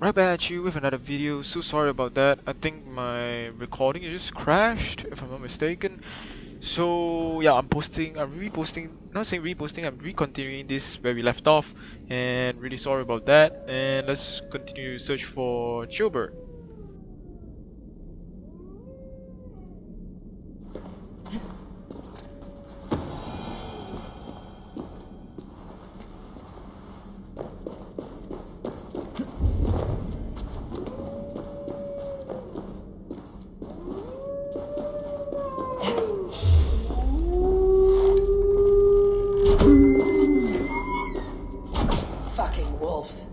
right back at you with another video. So sorry about that. I think my recording just crashed, if I'm not mistaken. So yeah, I'm posting, I'm reposting, not saying reposting, I'm recontinuing this where we left off, and really sorry about that. And let's continue search for Ceolbert. Fucking wolves.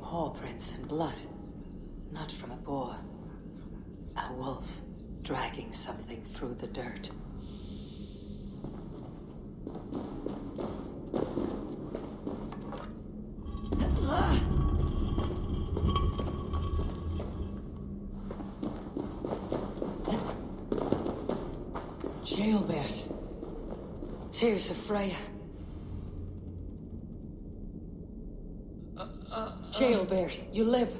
Paw prints and blood. Not from a boar. A wolf dragging something through the dirt. Ceolbert. Tears of Freya. Ceolbert, you live.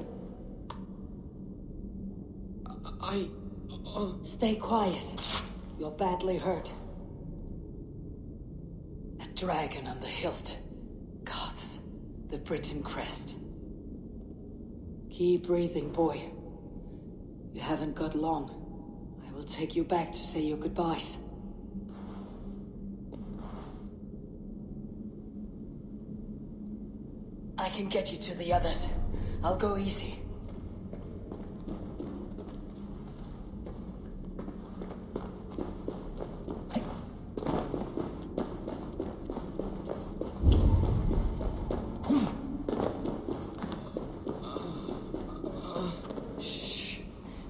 I. Uh, Stay quiet. You're badly hurt. A dragon on the hilt. Gods, the Britain crest. Keep breathing, boy. You haven't got long. I will take you back to say your goodbyes. I can get you to the others. I'll go easy. Shh.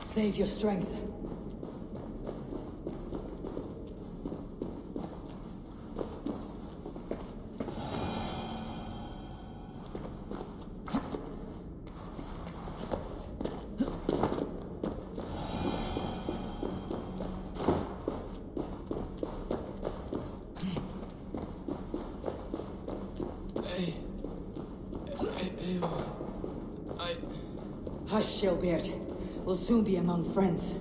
Save your strength. Hush, Ceolbert. We'll soon be among friends.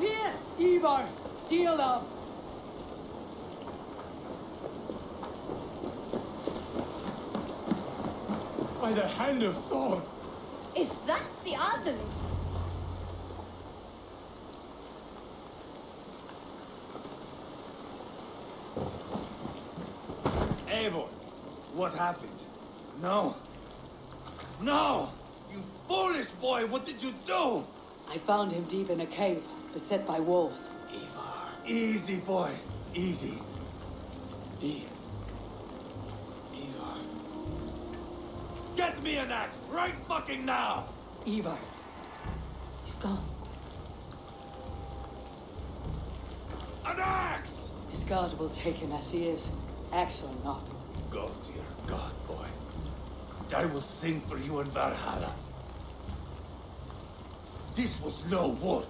Here! Ivar! Deal of! By the hand of Thor! Is that the other? Eivor, what happened? No. No! You foolish boy, what did you do? I found him deep in a cave, beset by wolves. Ivar. Easy, boy. Easy. E. Ivar. Get me an axe right fucking now! Ivar. He's gone. An axe! His god will take him as he is, axe or not. Go dear god, boy. And I will sing for you in Valhalla. This was no war.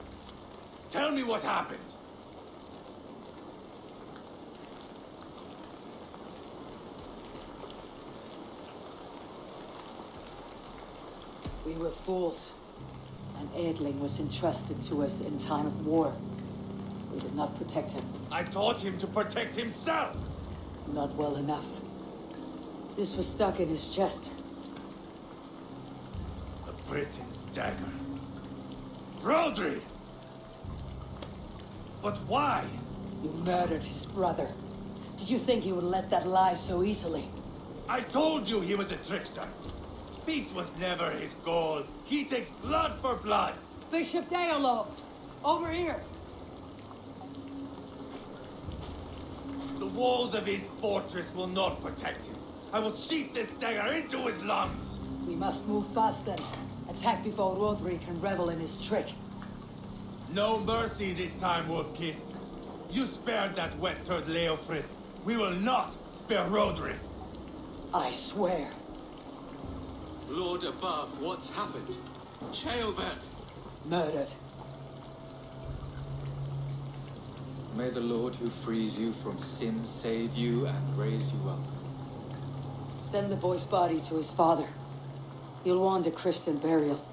Tell me what happened. We were fools. An Edling was entrusted to us in time of war. We did not protect him. I taught him to protect himself. Not well enough. This was stuck in his chest. The Briton's dagger. Rhodri! But why? You murdered his brother. Did you think he would let that lie so easily? I told you he was a trickster. Peace was never his goal. He takes blood for blood. Bishop Deolo! Over here! The walls of his fortress will not protect him. I will sheath this dagger into his lungs. We must move fast then. Attack before Rhodri can revel in his trick. No mercy this time, Wolf-Kissed. You spared that wet turd Leofrith. We will not spare Rhodri. I swear. Lord above, what's happened? Ceolbert! Murdered. May the Lord who frees you from sin save you and raise you up. Send the boy's body to his father. He'll want a Christian burial.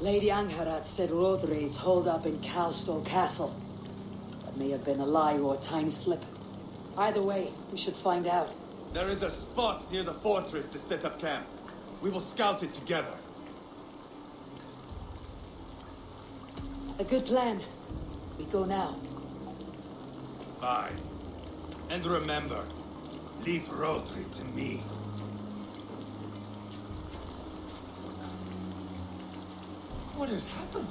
Lady Angharad said Rhodri is holed up in Calstall Castle. That may have been a lie or a time slip. Either way, we should find out. There is a spot near the fortress to set up camp. We will scout it together. A good plan. We go now. Aye. And remember, leave Rhodri to me. What has happened?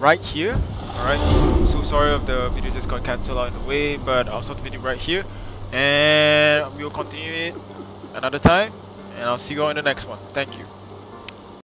right here. Alright, so sorry if the video just got cancelled out the way, but I'll start the video right here. And we'll continue it another time. And I'll see you all in the next one. Thank you.